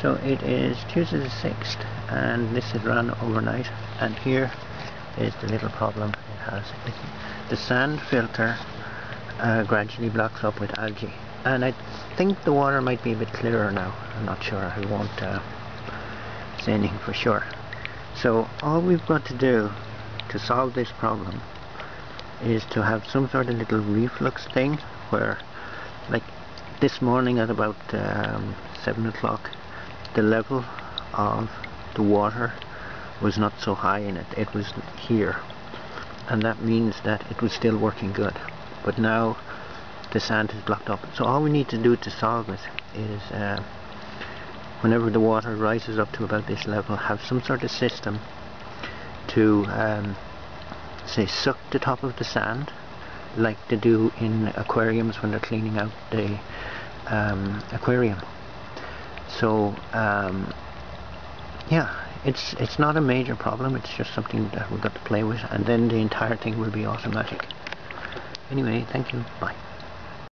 So it is Tuesday the 6th and this is run overnight and here is the little problem it has. The sand filter uh, gradually blocks up with algae and I think the water might be a bit clearer now. I'm not sure. I won't uh, say anything for sure. So all we've got to do to solve this problem is to have some sort of little reflux thing where like this morning at about um, 7 o'clock the level of the water was not so high in it. It was here. And that means that it was still working good. But now the sand is blocked up. So all we need to do to solve it is uh, whenever the water rises up to about this level have some sort of system to um, say suck the top of the sand like they do in aquariums when they're cleaning out the um, aquarium so um, yeah it's it's not a major problem it's just something that we've got to play with and then the entire thing will be automatic. Anyway thank you bye